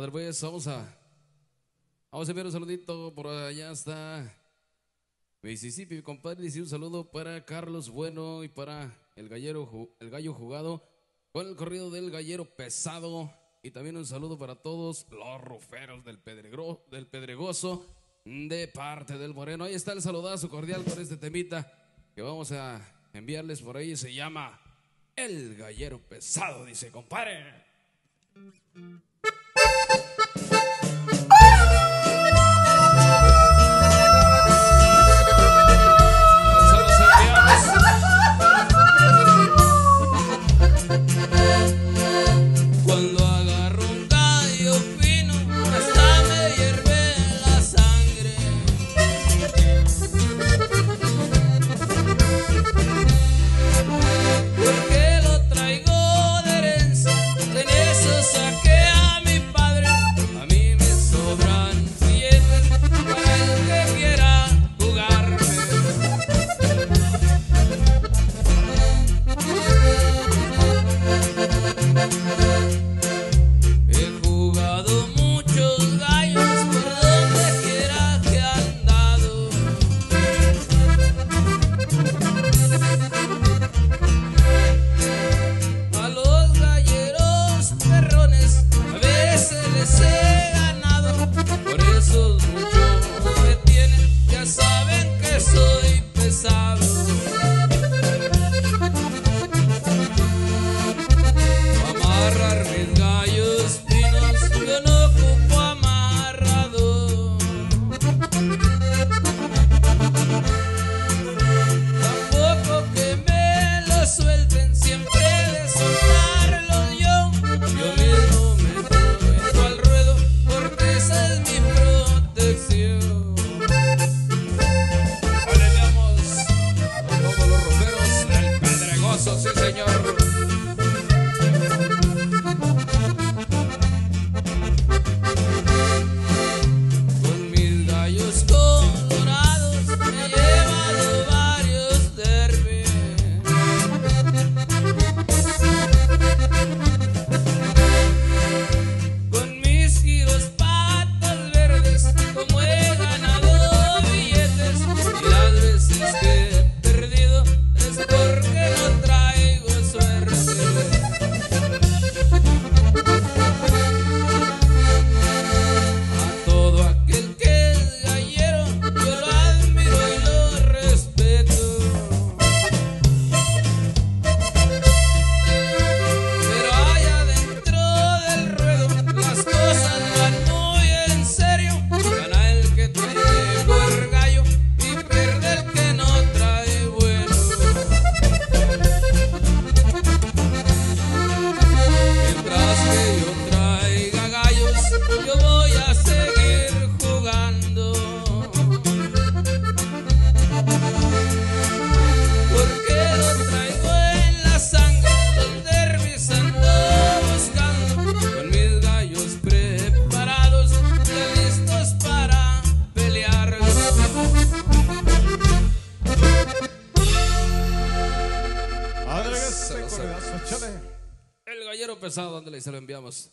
A ver, pues vamos a, vamos a enviar un saludito. Por allá está Mississippi, compadre. Dice un saludo para Carlos Bueno y para el, gallero, el gallo jugado con el corrido del gallero pesado. Y también un saludo para todos los ruferos del, pedregro, del Pedregoso de parte del Moreno. Ahí está el saludazo cordial con este temita que vamos a enviarles por ahí. Se llama El Gallero Pesado, dice compadre. he ganado. El gallero pesado, ándale, se lo enviamos.